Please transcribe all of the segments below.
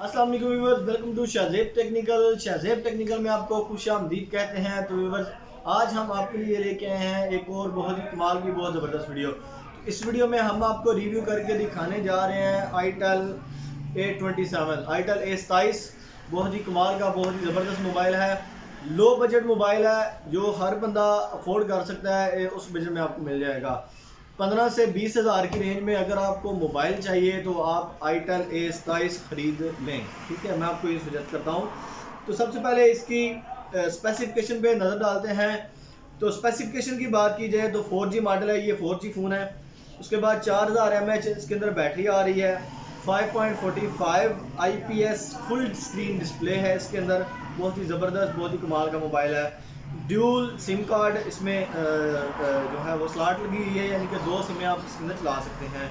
वालेकुम viewers, welcome to Shahzeb technical. Shahzeb technical में आपको खुश आमदीद कहते हैं। तो व्यूवर्स, आज हम आपके लिए लेके आए हैं एक और बहुत ही कमाल की, बहुत ज़बरदस्त वीडियो। इस वीडियो में हम आपको रिव्यू करके दिखाने जा रहे हैं itel A twenty seven itel A बहुत ही कमाल का, बहुत ही ज़बरदस्त मोबाइल है। लो बजट मोबाइल है, जो हर बंदा अफोर्ड कर सकता है उस बजट में आपको मिल जाएगा। पंद्रह से बीस हज़ार की रेंज में अगर आपको मोबाइल चाहिए तो आप आईटेल ए सताईस ख़रीद लें। ठीक है? मैं आपको ये सजेस्ट करता हूँ। तो सबसे पहले इसकी स्पेसिफिकेशन पे नज़र डालते हैं। तो स्पेसिफिकेशन की बात की जाए तो फोर जी मॉडल है, ये फोर जी फ़ोन है। उसके बाद चार हज़ार एम एच इसके अंदर बैटरी आ रही है। 5.45 IPS फुल स्क्रीन डिस्प्ले है इसके अंदर। बहुत ही ज़बरदस्त, बहुत ही कमाल का मोबाइल है। ड्यूल सिम कार्ड इसमें जो है वो स्लाट लगी हुई है, यानी कि दो सिमें आप इसके अंदर चला सकते हैं।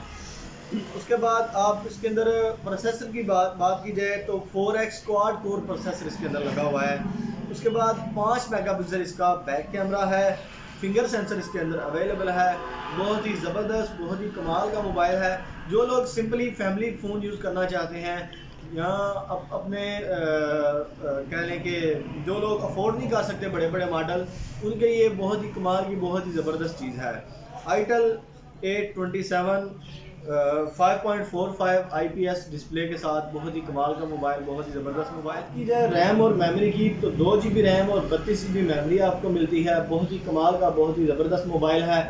उसके बाद आप इसके अंदर प्रोसेसर की बात बात की जाए तो 4x क्वाड कोर प्रोसेसर इसके अंदर लगा हुआ है। उसके बाद पाँच मेगापिक्सल इसका बैक कैमरा है। फिंगर सेंसर इसके अंदर अवेलेबल है। बहुत ही ज़बरदस्त बहुत ही कमाल का मोबाइल है जो लोग सिंपली फैमिली फ़ोन यूज़ करना चाहते हैं। या अप, अपने कह लें कि जो लोग अफोर्ड नहीं कर सकते बड़े बड़े मॉडल उनके लिए बहुत ही कमाल की बहुत ही ज़बरदस्त चीज़ है। Itel eight twenty seven five point four five I P S display के साथ बहुत ही कमाल का मोबाइल, बहुत ही ज़बरदस्त मोबाइल। की जाए रैम और मेमोरी की तो दो जी बी रैम और बत्तीस जी बी मेमोरी आपको मिलती है। बहुत ही कमाल का, बहुत ही ज़बरदस्त मोबाइल है।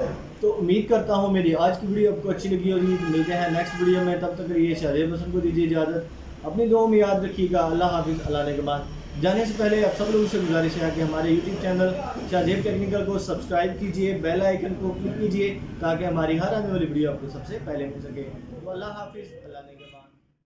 तो उम्मीद करता हूँ मेरी आज की वीडियो आपको अच्छी लगी होगी। तो मिलते हैं नेक्स्ट वीडियो में। तब तक ये शाहजेब हसन को दीजिए इजाज़त। अपनी दो में याद रखिएगा। अल्लाह हाफिज़। अल्लाह के बाद जाने से पहले आप सब लोगों से गुजारिश है कि हमारे यूट्यूब चैनल शाहजेब टेक्निकल को सब्सक्राइब कीजिए बेल आइकन को क्लिक कीजिए, ताकि हमारी हर आने वाली वीडियो आपको सबसे पहले मिल सके। तो अल्लाह हाफिज़, अल्लाह ने